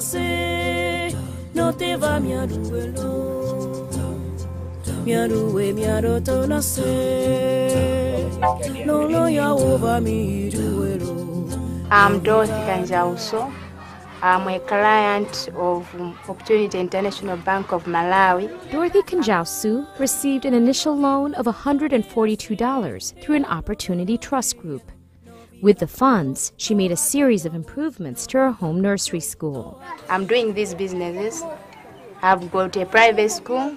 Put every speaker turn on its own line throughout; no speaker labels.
se no te va miaruelo miaruwe miaroto na se no lo ya over miruelo
I'm Dorothy Kanjautso. I'm a client of Opportunity International Bank of Malawi.
Dorothy Kanjautso received an initial loan of $142 through an Opportunity Trust Group. With the funds, she made a series of improvements to her home nursery school.
I'm doing these businesses. I've got a private school.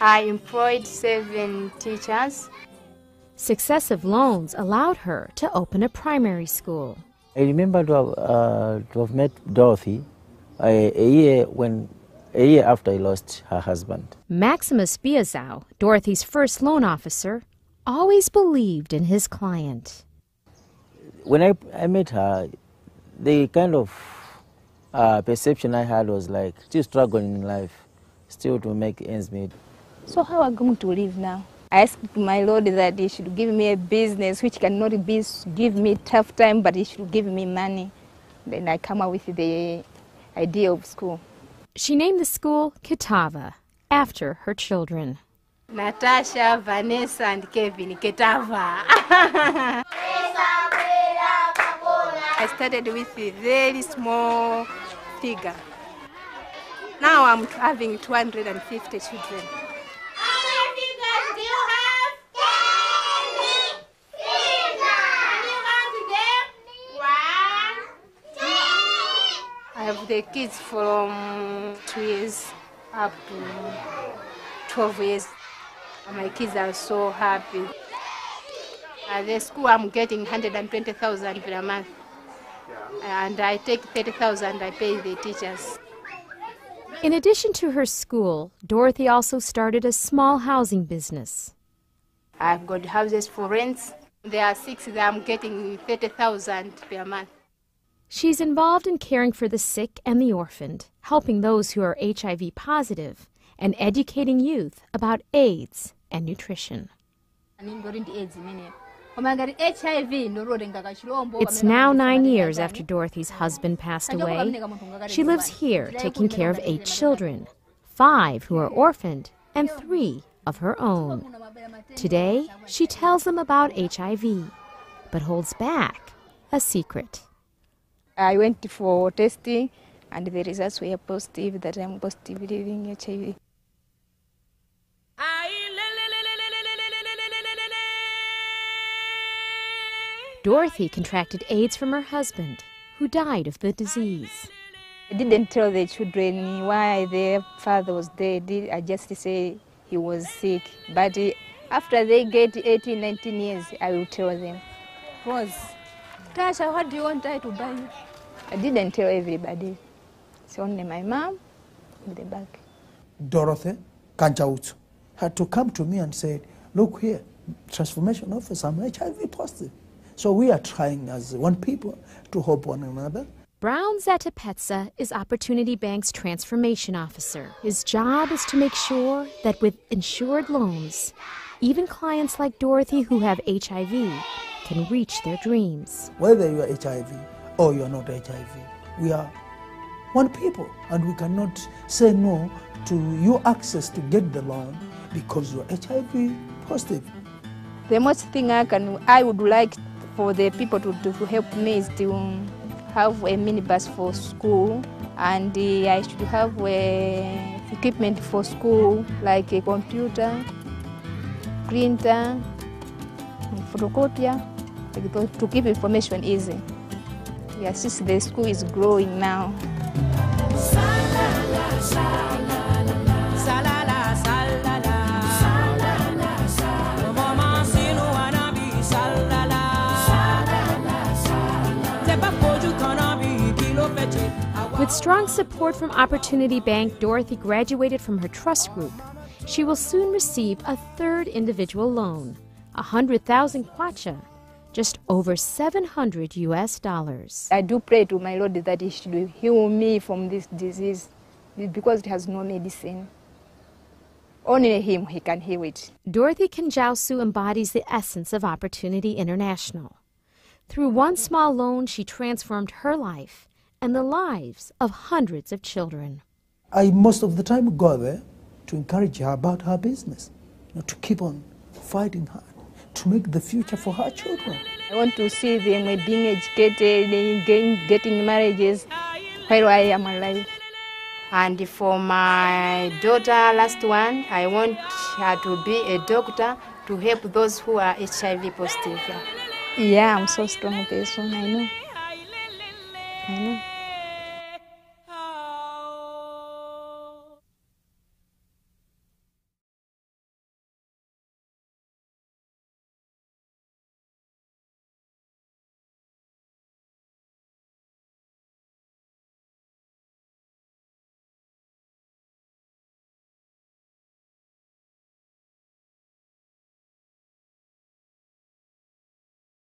I employed seven teachers.
Successive loans allowed her to open a primary school.
I remember to have, uh, to have met Dorothy a, a year when a year after I lost her husband.
Maximus Biazau, Dorothy's first loan officer, always believed in his client.
When I, I met her, the kind of uh, perception I had was like still struggling in life, still to make ends meet.
So how are I going to live now? I asked my Lord that He should give me a business which cannot be give me tough time, but He should give me money. Then I come up with the idea of school.
She named the school Kitava after her children.
Natasha, Vanessa, and Kevin Ketava. I started with a very small figure. Now I'm having 250 children. I have the kids from two years up to 12 years. My kids are so happy. At the school, I'm getting 120,000 per month. And I take 30,000, I pay the teachers.
In addition to her school, Dorothy also started a small housing business.
I've got houses for rent. There are six that I'm getting 30,000 per month.
She's involved in caring for the sick and the orphaned, helping those who are HIV positive, and educating youth about AIDS and nutrition. It's now nine years after Dorothy's husband passed away. She lives here taking care of eight children, five who are orphaned, and three of her own. Today, she tells them about HIV, but holds back a secret.
I went for testing, and the results were positive that I'm positive living HIV.
Dorothy contracted AIDS from her husband, who died of the disease.
I didn't tell the children why their father was dead. I just say he was sick. But eh, after they get 18, 19 years, I will tell them. Rose, Tasha, what do you want I to buy you? I didn't tell everybody. It's only my mom in the back.
Dorothy Kanjautso had to come to me and said, look here, transformation office, I'm HIV positive. So we are trying as one people to help one another.
Brown Zatapetsa is Opportunity Bank's transformation officer. His job is to make sure that with insured loans, even clients like Dorothy who have HIV can reach their dreams.
Whether you are HIV or you are not HIV, we are one people and we cannot say no to your access to get the loan because you are HIV positive.
The most thing I can, I would like for the people to, to help me is to have a minibus for school and uh, I should have uh, equipment for school like a computer, printer, photocopier to keep information easy. Yeah, since the school is growing now.
With strong support from Opportunity Bank, Dorothy graduated from her trust group. She will soon receive a third individual loan, 100,000 kwacha, just over 700 US dollars.
I do pray to my Lord that He should heal me from this disease because it has no medicine. Only Him, He can heal it.
Dorothy Kanjautso embodies the essence of Opportunity International. Through one small loan, she transformed her life and the lives of hundreds of children.
I most of the time go there to encourage her about her business, you know, to keep on fighting hard, to make the future for her children.
I want to see them being educated, getting, getting marriages while I am alive.
And for my daughter, last one, I want her to be a doctor to help those who are HIV positive.
Yeah, I'm so strong person, I know. I know.